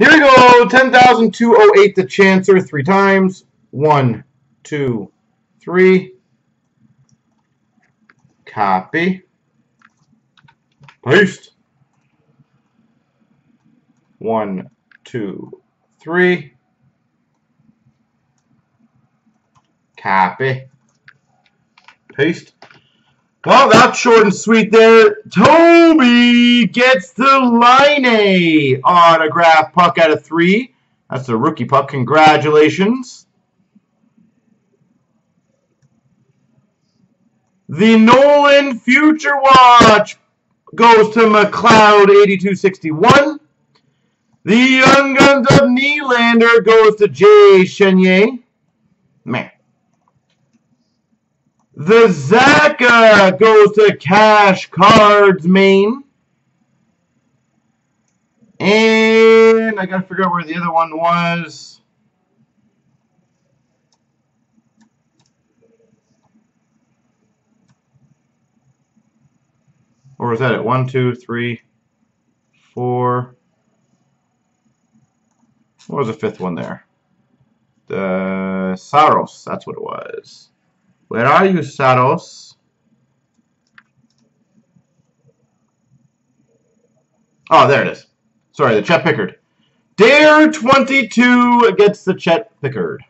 Here we go. 10,208 the Chancer three times. One, two, three. Copy. Paste. One, two, three. Copy. Paste. Well, that's short and sweet there. Toby gets the Laine autograph puck out of three. That's a rookie puck. Congratulations. The Nolan Future Watch goes to McLeod 8261. The Young Guns of Nylander goes to Jay Chenier. Man. The Zacha goes to Cash Cards Main. And I gotta figure out where the other one was. Or was that it? One, two, three, four. What was the fifth one there? The Saros, that's what it was. Where are you, Saros? Oh, there it is. Sorry, the Chet Pickard. Dare 22 against the Chet Pickard.